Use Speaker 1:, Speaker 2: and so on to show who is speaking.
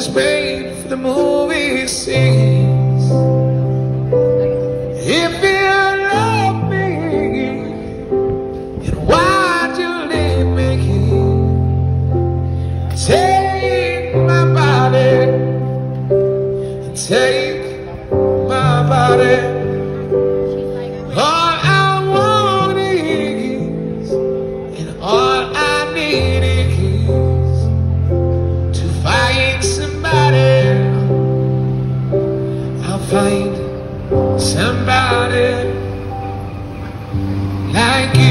Speaker 1: is for the movie scenes. If you love me, then why'd you leave me here? Take my body, take my body. All I want is, and all I need. somebody like you.